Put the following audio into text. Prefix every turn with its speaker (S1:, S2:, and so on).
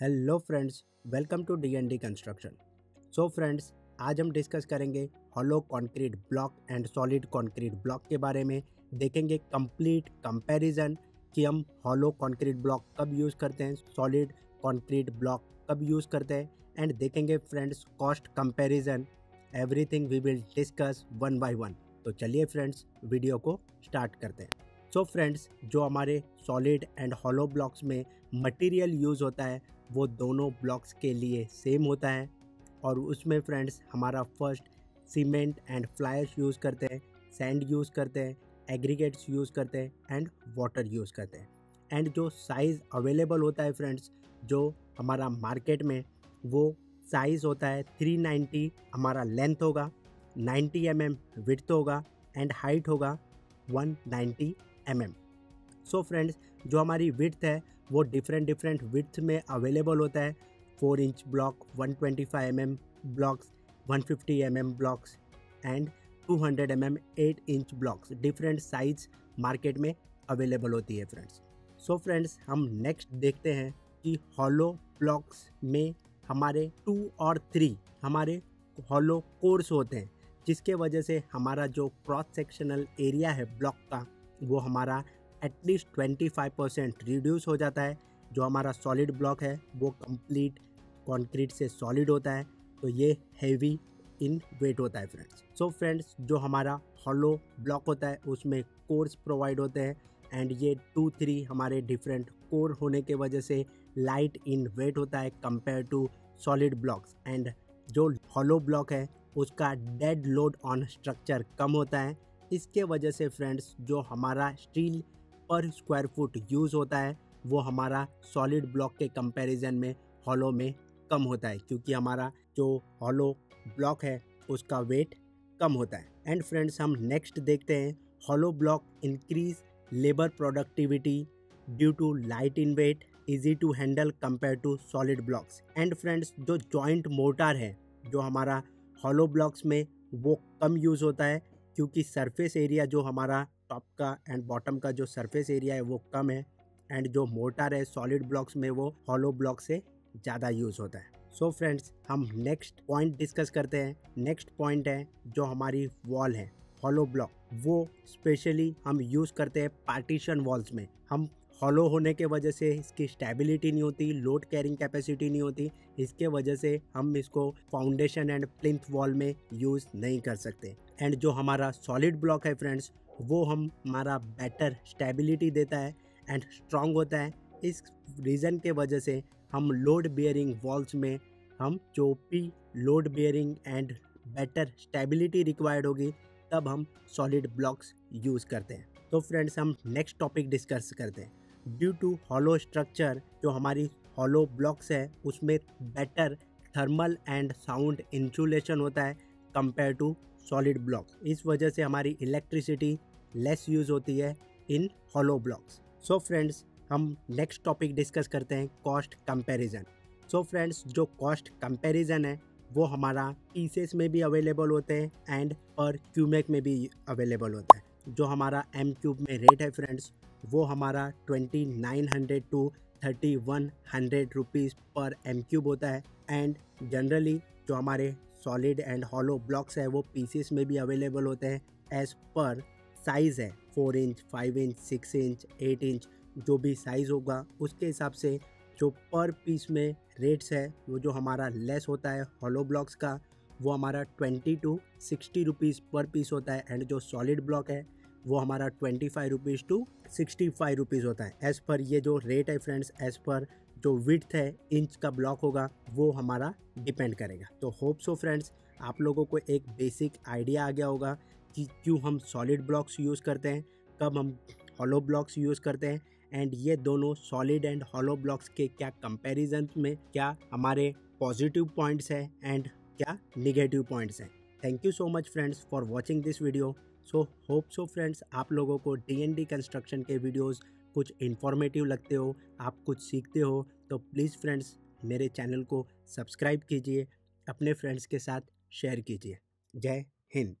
S1: Hello friends, welcome to D N D construction. So friends, आज हम discuss करेंगे hollow concrete block and solid concrete block के बारे में। देखेंगे कंप्लीट कंपैरिजन कि हम हॉलो कंक्रीट ब्लॉक कब यूज़ करते हैं सॉलिड कंक्रीट ब्लॉक कब यूज़ करते हैं। एंड देखेंगे friends cost comparison everything we will discuss one by one तो चलिए फ्रेंड्स वीडियो को स्टार्ट करते हैं। सो so फ्रेंड्स, जो हमारे सॉलिड एंड हॉलो ब्लॉक्स में मटेरियल यूज़ होता है वो दोनों ब्लॉक्स के लिए सेम होता है और उसमें फ्रेंड्स हमारा first cement and flyers use करते हैं, सैंड यूज़ करते हैं, एग्रीगेट्स यूज़ करते हैं एंड वाटर यूज़ करते हैं। एंड जो साइज़ अवेलेबल होता है फ्रेंड्स, जो हमारा मार्केट में, वो साइज़ होता है 390 हमारा लेंथ होगा 90 एम एम विथ होगा एंड हाइट होगा 190 एम एम सो फ्रेंड्स, जो हमारी विथ है वो डिफरेंट डिफरेंट विथ में अवेलेबल होता है. Four inch block 125 twenty five M blocks one fifty M M blocks and two hundred M M eight inch blocks different size market में available होती है फ्रेंड्स सो फ्रेंड्स हम next देखते हैं कि हॉलो ब्लॉक्स में हमारे टू और थ्री हमारे हॉलो कोर्स होते हैं. जिसके वजह से हमारा जो क्रॉस सेक्शनल एरिया है ब्लॉक का, वो हमारा at least twenty five percent reduce हो जाता है। जो हमारा सॉलिड ब्लॉक है, वो कंप्लीट कंक्रीट से सॉलिड होता है। तो ये हैवी इन वेट होता है फ्रेंड्स। सो फ्रेंड्स, जो हमारा हॉलो ब्लॉक होता है, उसमें कोर्स प्रोवाइड होते हैं। एंड ये टू थ्री हमारे डिफरेंट कोर होने के वजह से लाइट इन वेट होता है compare to solid blocks and जो हॉलो ब्लॉक है, उसका डेड लोड ऑन स्ट्रक्चर कम होता है। इसके वजह से फ्रेंड्स, जो हमारा स्टील पर स्क्वायर फुट यूज़ होता है, वो हमारा सॉलिड ब्लॉक के कंपैरिजन में हॉलो में कम होता है, क्योंकि हमारा जो हॉलो ब्लॉक है, उसका वेट कम होता है। एंड फ्रेंड्स हम नेक्स्ट देखते हैं hollow block increase labour productivity due to light in weight easy to handle compare to solid blocks and friends जो जॉइंट मोटर है, जो हमारा हॉलो ब्लॉक्स में वो कम यूज़ होता है, क्योंकि सरफेस एरिया जो हमारा टॉप का एंड बॉटम का जो सरफेस एरिया है वो कम है एंड जो मोटर है, सॉलिड ब्लॉक्स में वो हॉलो ब्लॉक से ज़्यादा यूज़ होता है। सो so फ्रेंड्स हम नेक्स्ट पॉइंट डिस्कस करते हैं। नेक्स्ट पॉइंट है जो हमारी वॉल है हॉलो ब्लॉक वो स्पेशली हम यूज़ करते हैं पार्टीशन वॉल्स में। हम हॉलो होने के वजह से इसकी स्टेबिलिटी नहीं होती लोड कैरिंग कैपेसिटी नहीं होती, इसके वजह से हम इसको फाउंडेशन एंड प्लिंथ वॉल में यूज़ नहीं कर सकते। एंड जो हमारा सॉलिड ब्लॉक है फ्रेंड्स वो हम, हमारा बेटर स्टेबिलिटी देता है एंड स्ट्रॉन्ग होता है। इस रीज़न के वजह से हम लोड बियरिंग वॉल्स में हम जो भी load bearing and better stability required होगी, तब हम सॉलिड ब्लॉक्स यूज़ करते हैं। तो फ्रेंड्स हम नेक्स्ट टॉपिक डिस्कस करते हैं। ड्यू टू हॉलो स्ट्रक्चर जो हमारी हॉलो ब्लॉक्स है, उसमें better thermal and sound insulation होता है कंपेयर टू सॉलिड ब्लॉक इस वजह से हमारी इलेक्ट्रिसिटी लेस यूज़ होती है in hollow blocks so friends हम नेक्स्ट टॉपिक डिस्कस करते हैं कॉस्ट कंपैरिजन सो फ्रेंड्स जो कॉस्ट कंपैरिजन है, वो हमारा पीसेस में भी अवेलेबल होते हैं एंड पर क्यूमेक में भी अवेलेबल होता है. जो हमारा एम क्यूब में रेट है फ्रेंड्स वो हमारा twenty nine hundred to thirty one hundred rupees per M cube होता है. एंड जनरली जो हमारे सॉलिड एंड हॉलो ब्लॉक्स है, वो पीसेस में भी अवेलेबल होते हैं एज़ पर साइज़ है. Four inch five inch six inch eight inch जो भी साइज़ होगा, उसके हिसाब से जो पर पीस में रेट्स है, वो जो हमारा लेस होता है हॉलो ब्लॉक्स का, वो हमारा twenty to sixty rupees per piece होता है. एंड जो सॉलिड ब्लॉक है वो हमारा twenty five rupees to sixty five rupees होता है। एज़ पर ये जो रेट है फ्रेंड्स एज़ पर जो विथ है इंच का ब्लॉक होगा, वो हमारा डिपेंड करेगा। तो होप सो फ्रेंड्स आप लोगों को एक बेसिक आइडिया आ गया होगा कि क्यों हम सॉलिड ब्लॉक्स यूज़ करते हैं, कब हम हॉलो ब्लॉक्स यूज़ करते हैं एंड ये दोनों सॉलिड एंड हॉलो ब्लॉक्स के क्या कंपैरिजन में क्या हमारे पॉजिटिव पॉइंट्स हैं एंड क्या निगेटिव पॉइंट्स हैं। Thank you so much friends for watching this video so hope so friends आप लोगों को डी एन डी कंस्ट्रक्शन के वीडियोज़ कुछ इन्फॉर्मेटिव लगते हो, आप कुछ सीखते हो तो प्लीज़ फ्रेंड्स मेरे चैनल को सब्सक्राइब कीजिए, अपने फ्रेंड्स के साथ शेयर कीजिए। जय हिंद।